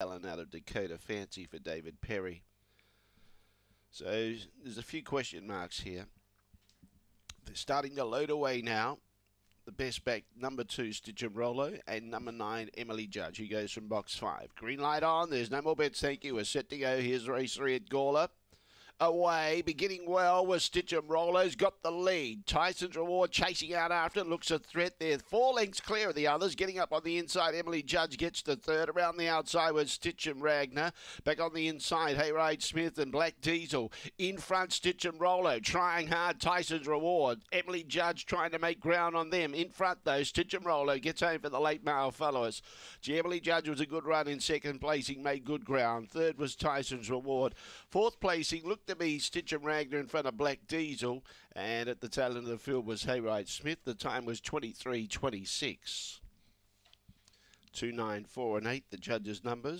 Allen out of Dakota Fancy for David Perry. So there's a few question marks here. They're starting to load away now. The best back, number two, Stitch and Rollo, and number nine, Emily Judge, who goes from box five. Green light on. There's no more bets. Thank you. We're set to go. Here's race three at Gawler away, beginning well with Stitch and Rollo's got the lead. Tyson's Reward chasing out after, looks a threat there. Four lengths clear of the others, getting up on the inside. Emily Judge gets the third. Around the outside with Stitch and Ragnar. Back on the inside, Hayride Smith and Black Diesel. In front, Stitch and Rollo trying hard. Tyson's Reward. Emily Judge trying to make ground on them. In front, though, Stitch and Rollo gets home for the late mail followers. Emily Judge was a good run in second placing, made good ground. Third was Tyson's Reward. Fourth placing looked to be Stitch and Ragnar in front of Black Diesel. And at the tail end of the field was Hayride Smith. The time was 23.26. 2, 9, 4 and 8, the judges' numbers.